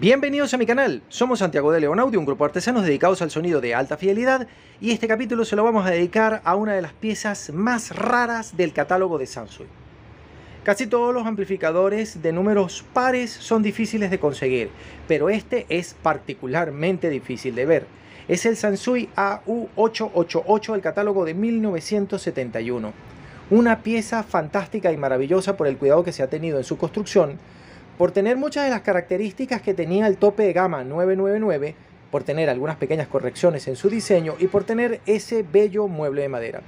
Bienvenidos a mi canal, somos Santiago de León Audio, un grupo de artesanos dedicados al sonido de alta fidelidad y este capítulo se lo vamos a dedicar a una de las piezas más raras del catálogo de Sansui. Casi todos los amplificadores de números pares son difíciles de conseguir, pero este es particularmente difícil de ver. Es el Sansui AU888 del catálogo de 1971. Una pieza fantástica y maravillosa por el cuidado que se ha tenido en su construcción, por tener muchas de las características que tenía el tope de gama 999, por tener algunas pequeñas correcciones en su diseño y por tener ese bello mueble de madera.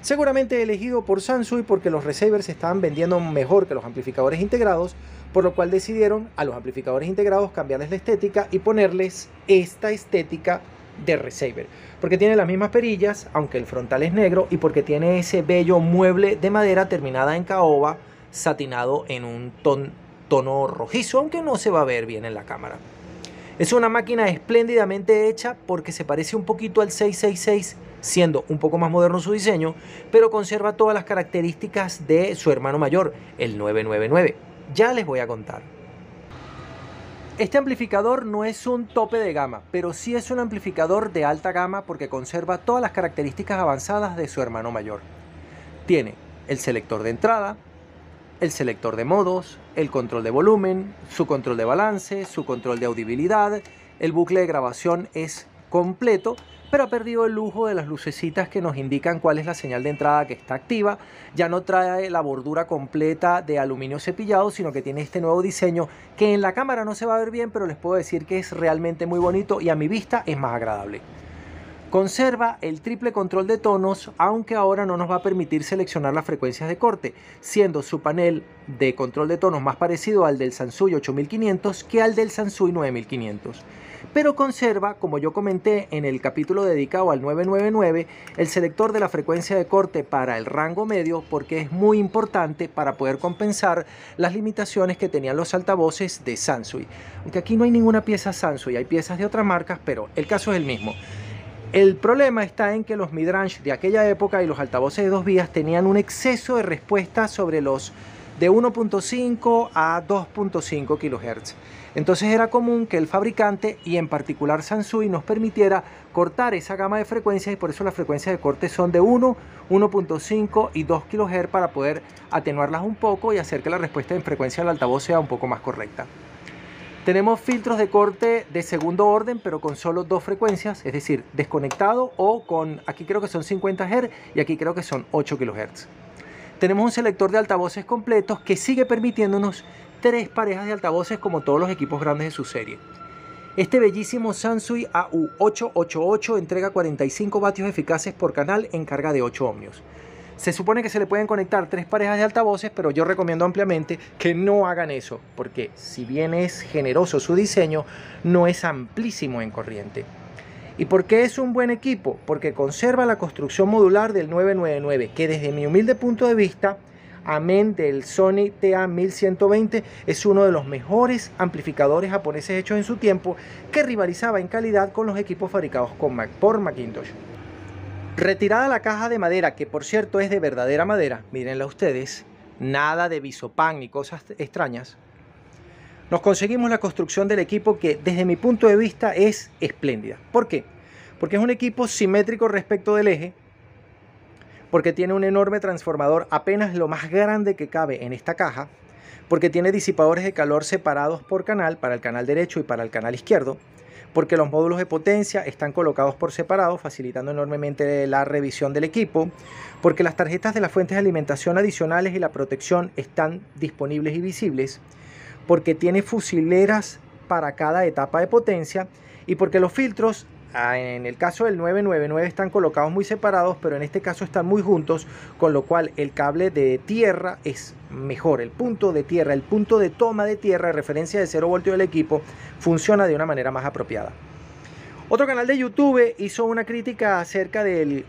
Seguramente elegido por Sansui porque los receivers estaban vendiendo mejor que los amplificadores integrados, por lo cual decidieron a los amplificadores integrados cambiarles la estética y ponerles esta estética de receiver. Porque tiene las mismas perillas, aunque el frontal es negro, y porque tiene ese bello mueble de madera terminada en caoba, satinado en un ton tono rojizo, aunque no se va a ver bien en la cámara. Es una máquina espléndidamente hecha porque se parece un poquito al 666, siendo un poco más moderno su diseño, pero conserva todas las características de su hermano mayor, el 999. Ya les voy a contar. Este amplificador no es un tope de gama, pero sí es un amplificador de alta gama porque conserva todas las características avanzadas de su hermano mayor. Tiene el selector de entrada, el selector de modos, el control de volumen, su control de balance, su control de audibilidad. El bucle de grabación es completo, pero ha perdido el lujo de las lucecitas que nos indican cuál es la señal de entrada que está activa. Ya no trae la bordura completa de aluminio cepillado, sino que tiene este nuevo diseño que en la cámara no se va a ver bien, pero les puedo decir que es realmente muy bonito y a mi vista es más agradable. Conserva el triple control de tonos, aunque ahora no nos va a permitir seleccionar las frecuencias de corte, siendo su panel de control de tonos más parecido al del Sansui 8500 que al del Sansui 9500. Pero conserva, como yo comenté en el capítulo dedicado al 999, el selector de la frecuencia de corte para el rango medio porque es muy importante para poder compensar las limitaciones que tenían los altavoces de Sansui. Aunque aquí no hay ninguna pieza Sansui, hay piezas de otras marcas, pero el caso es el mismo. El problema está en que los midrange de aquella época y los altavoces de dos vías tenían un exceso de respuesta sobre los de 1.5 a 2.5 kHz. Entonces era común que el fabricante y en particular Sansui nos permitiera cortar esa gama de frecuencias y por eso las frecuencias de corte son de 1, 1.5 y 2 kHz para poder atenuarlas un poco y hacer que la respuesta en frecuencia del altavoz sea un poco más correcta. Tenemos filtros de corte de segundo orden, pero con solo dos frecuencias, es decir, desconectado o con, aquí creo que son 50 Hz y aquí creo que son 8 kHz. Tenemos un selector de altavoces completos que sigue permitiéndonos tres parejas de altavoces como todos los equipos grandes de su serie. Este bellísimo Sansui AU888 entrega 45 vatios eficaces por canal en carga de 8 ohmios. Se supone que se le pueden conectar tres parejas de altavoces, pero yo recomiendo ampliamente que no hagan eso, porque si bien es generoso su diseño, no es amplísimo en corriente. ¿Y por qué es un buen equipo? Porque conserva la construcción modular del 999, que desde mi humilde punto de vista, amén del Sony TA1120, es uno de los mejores amplificadores japoneses hechos en su tiempo, que rivalizaba en calidad con los equipos fabricados por Macintosh. Retirada la caja de madera, que por cierto es de verdadera madera, mírenla ustedes, nada de bisopan ni cosas extrañas, nos conseguimos la construcción del equipo que desde mi punto de vista es espléndida. ¿Por qué? Porque es un equipo simétrico respecto del eje, porque tiene un enorme transformador apenas lo más grande que cabe en esta caja, porque tiene disipadores de calor separados por canal para el canal derecho y para el canal izquierdo, porque los módulos de potencia están colocados por separado, facilitando enormemente la revisión del equipo, porque las tarjetas de las fuentes de alimentación adicionales y la protección están disponibles y visibles, porque tiene fusileras para cada etapa de potencia y porque los filtros Ah, en el caso del 999 están colocados muy separados, pero en este caso están muy juntos, con lo cual el cable de tierra es mejor. El punto de tierra, el punto de toma de tierra, referencia de 0 voltio del equipo, funciona de una manera más apropiada. Otro canal de YouTube hizo una crítica acerca del,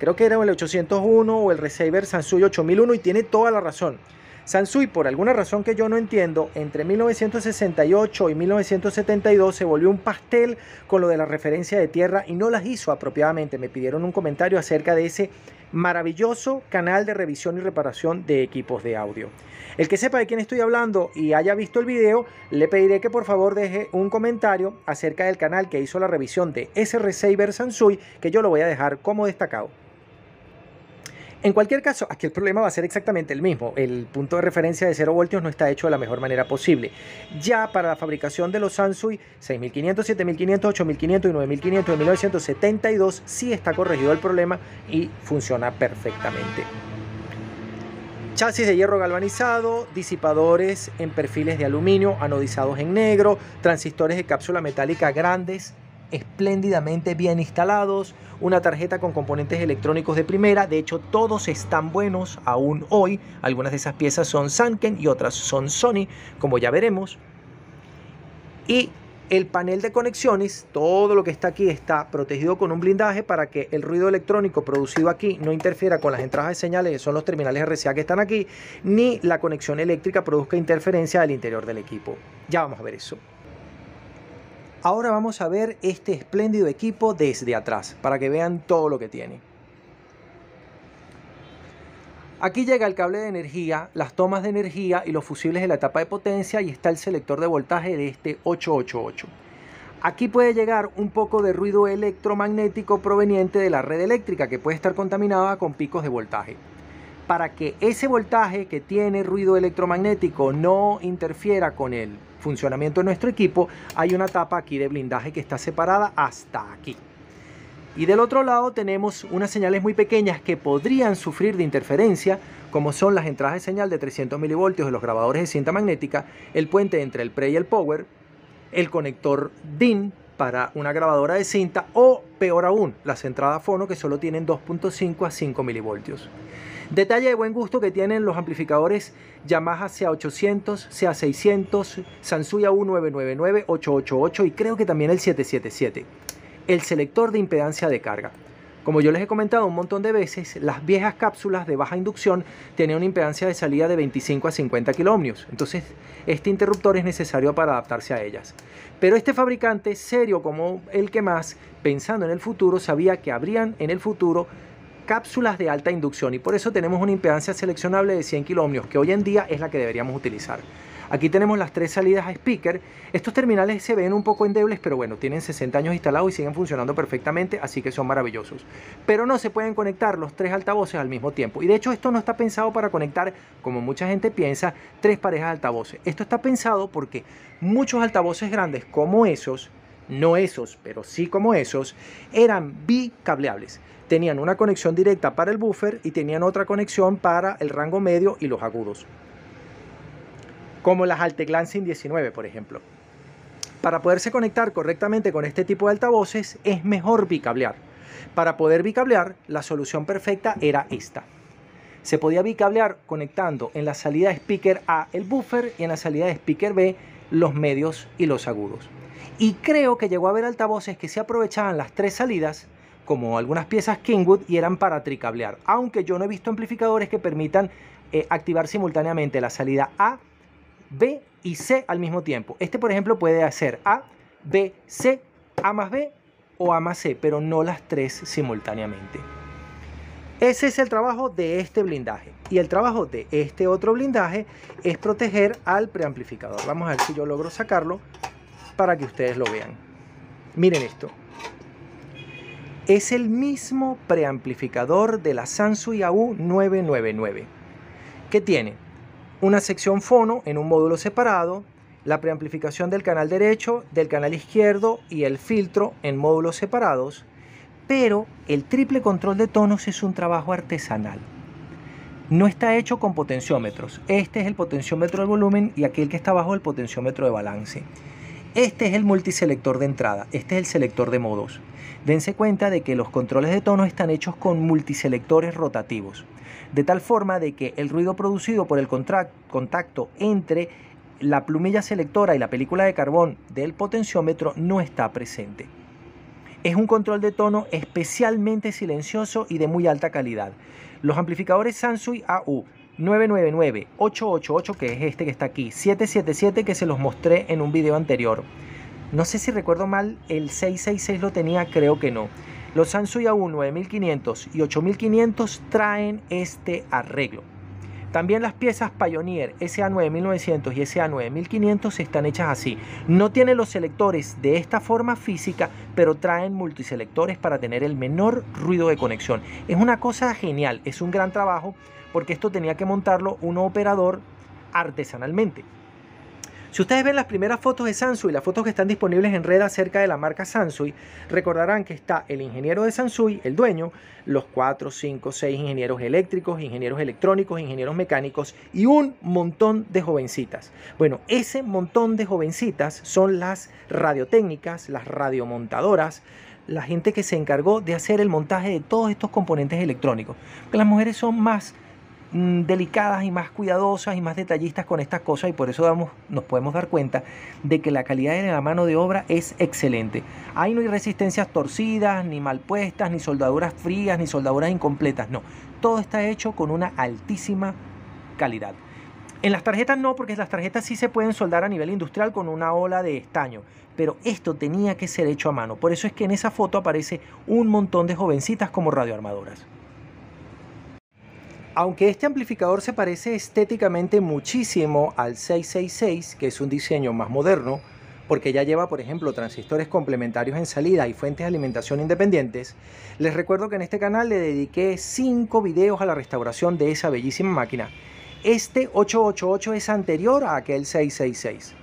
creo que era el 801 o el receiver Sansui 8001 y tiene toda la razón. Sansui, por alguna razón que yo no entiendo, entre 1968 y 1972 se volvió un pastel con lo de la referencia de tierra y no las hizo apropiadamente. Me pidieron un comentario acerca de ese maravilloso canal de revisión y reparación de equipos de audio. El que sepa de quién estoy hablando y haya visto el video, le pediré que por favor deje un comentario acerca del canal que hizo la revisión de ese receiver Sansui, que yo lo voy a dejar como destacado. En cualquier caso, aquí el problema va a ser exactamente el mismo. El punto de referencia de 0 voltios no está hecho de la mejor manera posible. Ya para la fabricación de los Sansui 6500, 7500, 8500 y 9500 de 1972 sí está corregido el problema y funciona perfectamente. Chasis de hierro galvanizado, disipadores en perfiles de aluminio anodizados en negro, transistores de cápsula metálica grandes, espléndidamente bien instalados, una tarjeta con componentes electrónicos de primera, de hecho todos están buenos aún hoy, algunas de esas piezas son Sanken y otras son Sony, como ya veremos, y el panel de conexiones, todo lo que está aquí está protegido con un blindaje para que el ruido electrónico producido aquí no interfiera con las entradas de señales, que son los terminales RCA que están aquí, ni la conexión eléctrica produzca interferencia al interior del equipo. Ya vamos a ver eso. Ahora vamos a ver este espléndido equipo desde atrás, para que vean todo lo que tiene. Aquí llega el cable de energía, las tomas de energía y los fusibles de la etapa de potencia y está el selector de voltaje de este 888. Aquí puede llegar un poco de ruido electromagnético proveniente de la red eléctrica que puede estar contaminada con picos de voltaje. Para que ese voltaje que tiene ruido electromagnético no interfiera con el funcionamiento de nuestro equipo, hay una tapa aquí de blindaje que está separada hasta aquí. Y del otro lado tenemos unas señales muy pequeñas que podrían sufrir de interferencia, como son las entradas de señal de 300 milivoltios de los grabadores de cinta magnética, el puente entre el pre y el power, el conector DIN para una grabadora de cinta o, peor aún, las entradas fono que solo tienen 2.5 a 5 milivoltios. Detalle de buen gusto que tienen los amplificadores Yamaha CA800, CA600, Sansui AU999, 888 y creo que también el 777. El selector de impedancia de carga. Como yo les he comentado un montón de veces, las viejas cápsulas de baja inducción tenían una impedancia de salida de 25 a 50 kilómetros. Entonces, este interruptor es necesario para adaptarse a ellas. Pero este fabricante, serio como el que más, pensando en el futuro, sabía que habrían en el futuro cápsulas de alta inducción y por eso tenemos una impedancia seleccionable de 100 kilo que hoy en día es la que deberíamos utilizar. Aquí tenemos las tres salidas a speaker. Estos terminales se ven un poco endebles, pero bueno, tienen 60 años instalados y siguen funcionando perfectamente, así que son maravillosos. Pero no se pueden conectar los tres altavoces al mismo tiempo. Y de hecho esto no está pensado para conectar, como mucha gente piensa, tres parejas de altavoces. Esto está pensado porque muchos altavoces grandes como esos, no esos, pero sí como esos, eran bicableables tenían una conexión directa para el buffer y tenían otra conexión para el rango medio y los agudos. Como las Alteglancing 19, por ejemplo. Para poderse conectar correctamente con este tipo de altavoces es mejor bicablear. Para poder bicablear, la solución perfecta era esta. Se podía bicablear conectando en la salida speaker A el buffer y en la salida speaker B los medios y los agudos. Y creo que llegó a haber altavoces que se aprovechaban las tres salidas como algunas piezas Kingwood y eran para tricablear, aunque yo no he visto amplificadores que permitan eh, activar simultáneamente la salida A, B y C al mismo tiempo. Este, por ejemplo, puede hacer A, B, C, A más B o A más C, pero no las tres simultáneamente. Ese es el trabajo de este blindaje. Y el trabajo de este otro blindaje es proteger al preamplificador. Vamos a ver si yo logro sacarlo para que ustedes lo vean. Miren esto es el mismo preamplificador de la Sansui AU999, que tiene una sección fono en un módulo separado, la preamplificación del canal derecho, del canal izquierdo y el filtro en módulos separados, pero el triple control de tonos es un trabajo artesanal. No está hecho con potenciómetros. Este es el potenciómetro de volumen y aquel que está abajo el potenciómetro de balance. Este es el multiselector de entrada, este es el selector de modos. Dense cuenta de que los controles de tono están hechos con multiselectores rotativos, de tal forma de que el ruido producido por el contacto entre la plumilla selectora y la película de carbón del potenciómetro no está presente. Es un control de tono especialmente silencioso y de muy alta calidad. Los amplificadores Sansui AU 999, 888, que es este que está aquí, 777 que se los mostré en un video anterior. No sé si recuerdo mal, el 666 lo tenía, creo que no. Los Samsung A1 9500 y 8500 traen este arreglo. También las piezas Pioneer SA9900 y SA9500 están hechas así. No tienen los selectores de esta forma física, pero traen multiselectores para tener el menor ruido de conexión. Es una cosa genial, es un gran trabajo porque esto tenía que montarlo un operador artesanalmente. Si ustedes ven las primeras fotos de Sansui, las fotos que están disponibles en red acerca de la marca Sansui, recordarán que está el ingeniero de Sansui, el dueño, los 4, 5, 6 ingenieros eléctricos, ingenieros electrónicos, ingenieros mecánicos y un montón de jovencitas. Bueno, ese montón de jovencitas son las radiotécnicas, las radiomontadoras, la gente que se encargó de hacer el montaje de todos estos componentes electrónicos. Las mujeres son más delicadas y más cuidadosas y más detallistas con estas cosas y por eso damos, nos podemos dar cuenta de que la calidad de la mano de obra es excelente. Ahí no hay resistencias torcidas, ni mal puestas, ni soldaduras frías, ni soldaduras incompletas, no. Todo está hecho con una altísima calidad. En las tarjetas no, porque las tarjetas sí se pueden soldar a nivel industrial con una ola de estaño, pero esto tenía que ser hecho a mano. Por eso es que en esa foto aparece un montón de jovencitas como radioarmadoras. Aunque este amplificador se parece estéticamente muchísimo al 666, que es un diseño más moderno, porque ya lleva, por ejemplo, transistores complementarios en salida y fuentes de alimentación independientes, les recuerdo que en este canal le dediqué 5 videos a la restauración de esa bellísima máquina. Este 888 es anterior a aquel 666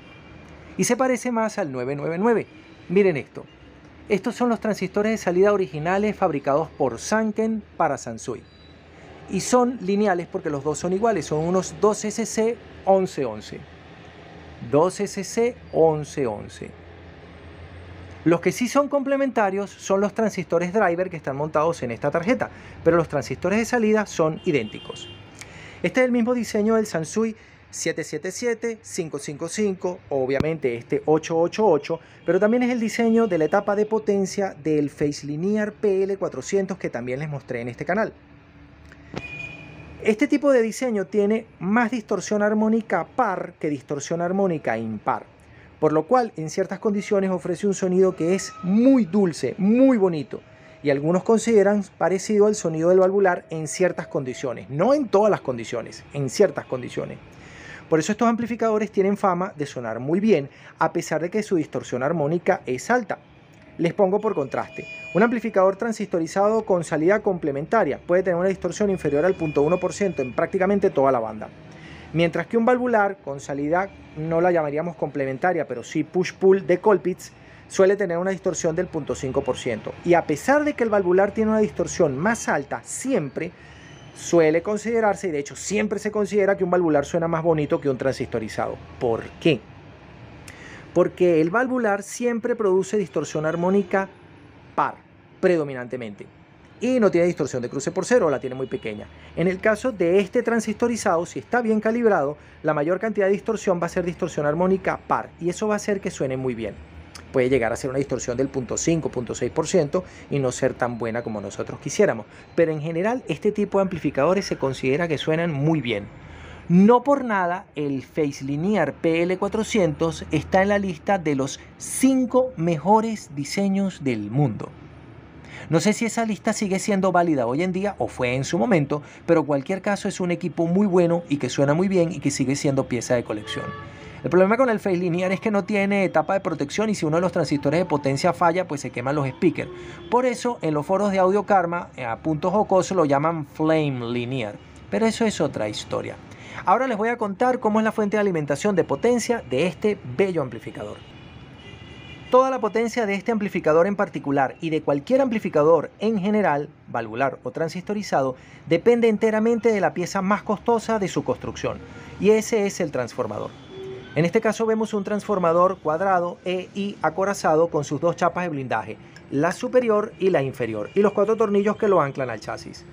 y se parece más al 999. Miren esto. Estos son los transistores de salida originales fabricados por Sanken para Sansui y son lineales porque los dos son iguales, son unos 2SC 1111. 2SC 1111. Los que sí son complementarios son los transistores driver que están montados en esta tarjeta, pero los transistores de salida son idénticos. Este es el mismo diseño del Sansui 777, 555, obviamente este 888, pero también es el diseño de la etapa de potencia del Face Linear PL400 que también les mostré en este canal. Este tipo de diseño tiene más distorsión armónica par que distorsión armónica impar, por lo cual en ciertas condiciones ofrece un sonido que es muy dulce, muy bonito, y algunos consideran parecido al sonido del valvular en ciertas condiciones, no en todas las condiciones, en ciertas condiciones. Por eso estos amplificadores tienen fama de sonar muy bien, a pesar de que su distorsión armónica es alta. Les pongo por contraste. Un amplificador transistorizado con salida complementaria puede tener una distorsión inferior al 0.1% en prácticamente toda la banda. Mientras que un valvular con salida no la llamaríamos complementaria, pero sí push-pull de Colpitts suele tener una distorsión del 0.5%. Y a pesar de que el valvular tiene una distorsión más alta, siempre suele considerarse, y de hecho siempre se considera que un valvular suena más bonito que un transistorizado. ¿Por qué? Porque el valvular siempre produce distorsión armónica par, predominantemente. Y no tiene distorsión de cruce por cero, la tiene muy pequeña. En el caso de este transistorizado, si está bien calibrado, la mayor cantidad de distorsión va a ser distorsión armónica par, y eso va a hacer que suene muy bien. Puede llegar a ser una distorsión del 0.5, 0.6% y no ser tan buena como nosotros quisiéramos. Pero en general, este tipo de amplificadores se considera que suenan muy bien. No por nada, el Face Linear PL400 está en la lista de los 5 mejores diseños del mundo. No sé si esa lista sigue siendo válida hoy en día o fue en su momento, pero en cualquier caso es un equipo muy bueno y que suena muy bien y que sigue siendo pieza de colección. El problema con el Face Linear es que no tiene etapa de protección y si uno de los transistores de potencia falla, pues se queman los speakers. Por eso en los foros de Audio Karma, eh, a puntos jocosos, lo llaman Flame Linear. Pero eso es otra historia. Ahora les voy a contar cómo es la fuente de alimentación de potencia de este bello amplificador. Toda la potencia de este amplificador en particular y de cualquier amplificador en general, valvular o transistorizado, depende enteramente de la pieza más costosa de su construcción, y ese es el transformador. En este caso vemos un transformador cuadrado E y acorazado con sus dos chapas de blindaje, la superior y la inferior, y los cuatro tornillos que lo anclan al chasis.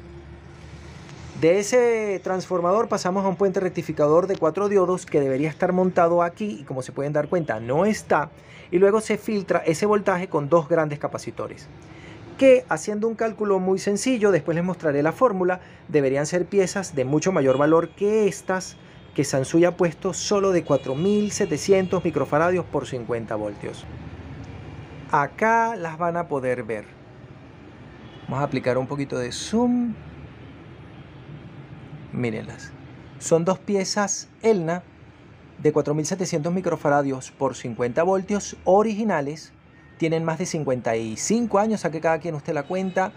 De ese transformador pasamos a un puente rectificador de cuatro diodos que debería estar montado aquí y como se pueden dar cuenta no está y luego se filtra ese voltaje con dos grandes capacitores. que haciendo un cálculo muy sencillo, después les mostraré la fórmula, deberían ser piezas de mucho mayor valor que estas que Sansui ha puesto solo de 4700 microfaradios por 50 voltios. Acá las van a poder ver. Vamos a aplicar un poquito de zoom. Mírenlas. Son dos piezas Elna de 4700 microfaradios por 50 voltios originales tienen más de 55 años, saque cada quien usted la cuenta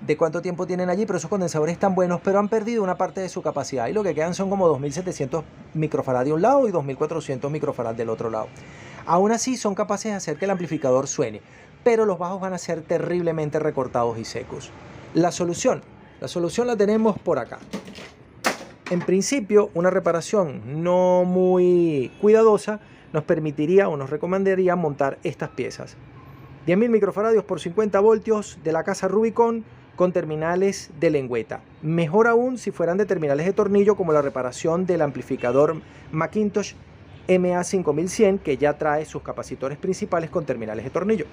de cuánto tiempo tienen allí, pero esos condensadores están buenos, pero han perdido una parte de su capacidad y lo que quedan son como 2700 microfarad de un lado y 2400 microfarad del otro lado. Aún así son capaces de hacer que el amplificador suene, pero los bajos van a ser terriblemente recortados y secos. La solución, la solución la tenemos por acá. En principio, una reparación no muy cuidadosa nos permitiría o nos recomendaría montar estas piezas. 10.000 microfaradios por 50 voltios de la casa Rubicon con terminales de lengüeta. Mejor aún si fueran de terminales de tornillo como la reparación del amplificador Macintosh MA5100 que ya trae sus capacitores principales con terminales de tornillo.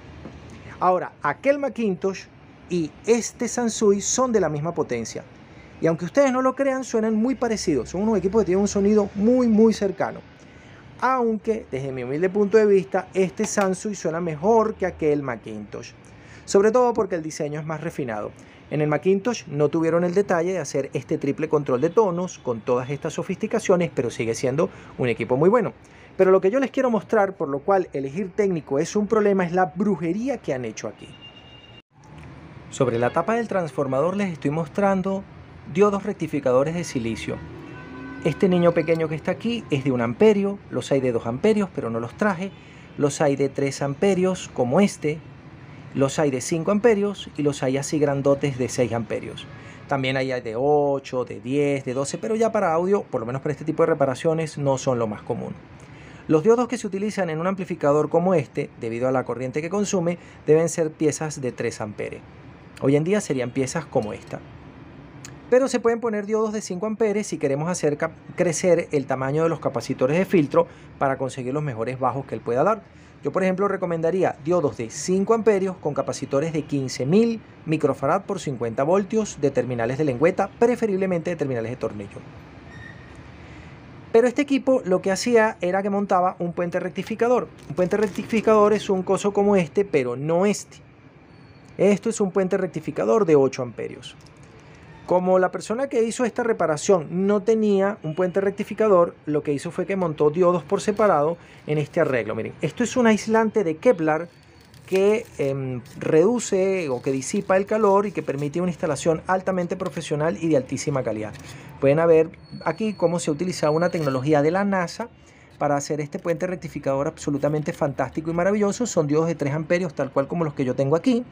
Ahora, aquel Macintosh y este Sansui son de la misma potencia. Y aunque ustedes no lo crean, suenan muy parecidos. Son unos equipos que tienen un sonido muy, muy cercano aunque desde mi humilde punto de vista este Sansui suena mejor que aquel Macintosh, sobre todo porque el diseño es más refinado. En el Macintosh no tuvieron el detalle de hacer este triple control de tonos con todas estas sofisticaciones, pero sigue siendo un equipo muy bueno. Pero lo que yo les quiero mostrar, por lo cual elegir técnico es un problema, es la brujería que han hecho aquí. Sobre la tapa del transformador les estoy mostrando diodos rectificadores de silicio. Este niño pequeño que está aquí es de un amperio, los hay de 2 amperios, pero no los traje. Los hay de 3 amperios, como este. Los hay de 5 amperios y los hay así grandotes de 6 amperios. También hay de 8, de 10, de 12, pero ya para audio, por lo menos para este tipo de reparaciones, no son lo más común. Los diodos que se utilizan en un amplificador como este, debido a la corriente que consume, deben ser piezas de 3 amperes. Hoy en día serían piezas como esta pero se pueden poner diodos de 5 amperes si queremos hacer crecer el tamaño de los capacitores de filtro para conseguir los mejores bajos que él pueda dar. Yo, por ejemplo, recomendaría diodos de 5 amperios con capacitores de 15.000 microfarad por 50 voltios de terminales de lengüeta, preferiblemente de terminales de tornillo. Pero este equipo lo que hacía era que montaba un puente rectificador. Un puente rectificador es un coso como este, pero no este. Esto es un puente rectificador de 8 amperios. Como la persona que hizo esta reparación no tenía un puente rectificador, lo que hizo fue que montó diodos por separado en este arreglo. Miren, esto es un aislante de Kevlar que em, reduce o que disipa el calor y que permite una instalación altamente profesional y de altísima calidad. Pueden ver aquí cómo se utiliza una tecnología de la NASA para hacer este puente rectificador absolutamente fantástico y maravilloso. Son diodos de 3 amperios, tal cual como los que yo tengo aquí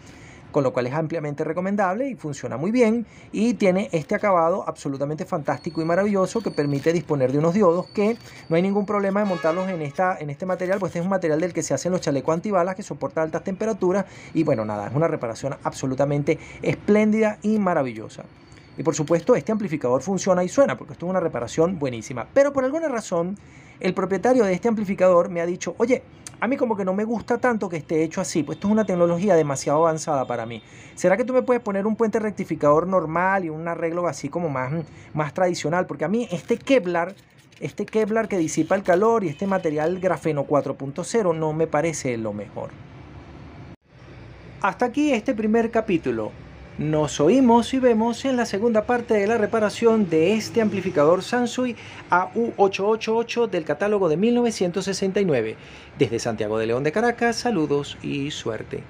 con lo cual es ampliamente recomendable y funciona muy bien y tiene este acabado absolutamente fantástico y maravilloso que permite disponer de unos diodos que no hay ningún problema de montarlos en, esta, en este material, pues este es un material del que se hacen los chalecos antibalas que soporta altas temperaturas y bueno, nada, es una reparación absolutamente espléndida y maravillosa. Y por supuesto, este amplificador funciona y suena, porque esto es una reparación buenísima. Pero por alguna razón, el propietario de este amplificador me ha dicho, oye, a mí como que no me gusta tanto que esté hecho así, pues esto es una tecnología demasiado avanzada para mí. ¿Será que tú me puedes poner un puente rectificador normal y un arreglo así como más, más tradicional? Porque a mí este Kevlar, este Kevlar que disipa el calor y este material grafeno 4.0 no me parece lo mejor. Hasta aquí este primer capítulo. Nos oímos y vemos en la segunda parte de la reparación de este amplificador Sansui AU888 del catálogo de 1969. Desde Santiago de León de Caracas, saludos y suerte.